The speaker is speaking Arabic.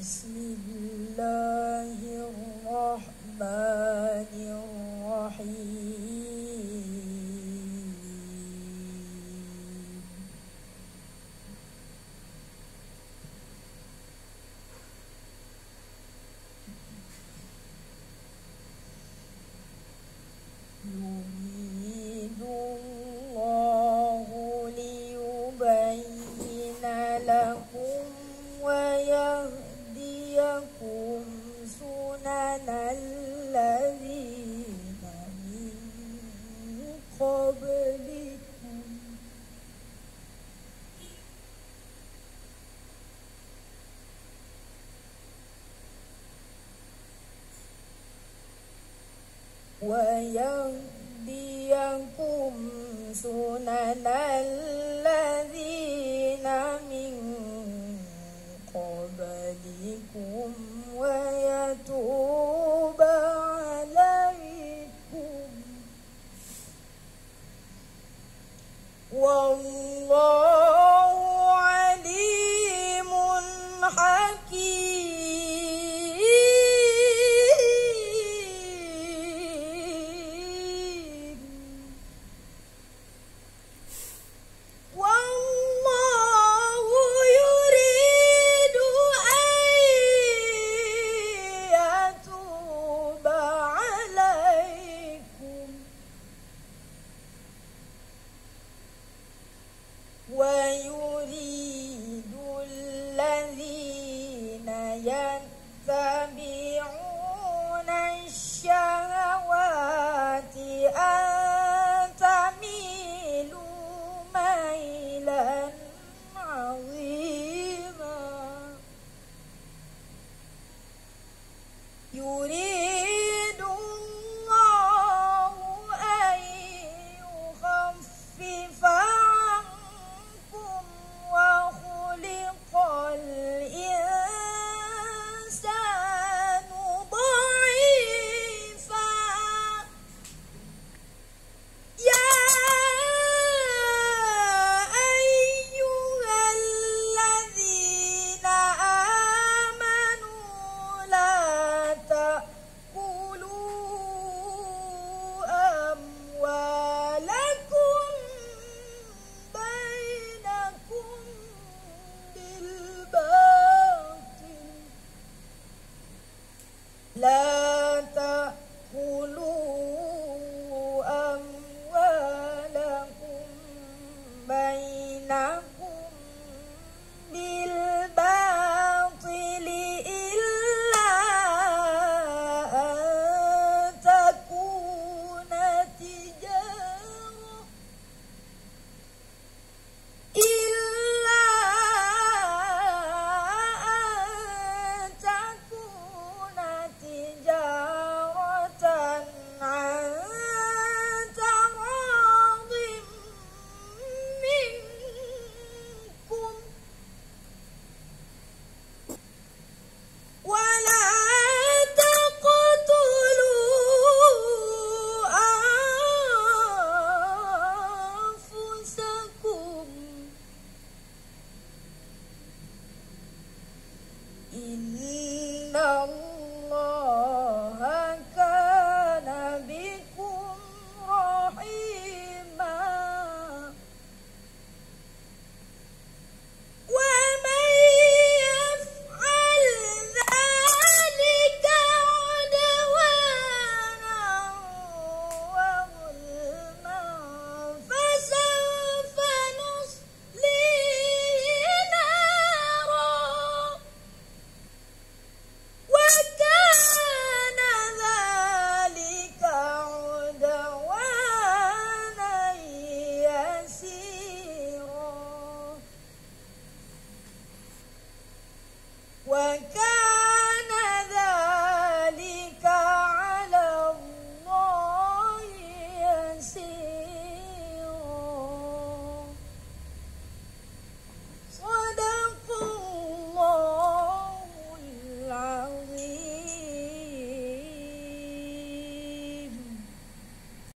بسم الله الرحمن الرحيم. يريد الله ليبين لكم ويهديكم سنن الذين من قبلكم ويهديكم سنن الذين قبلكم ويتوب عليكم. والله يتبعون الشهوات بينهم إن الله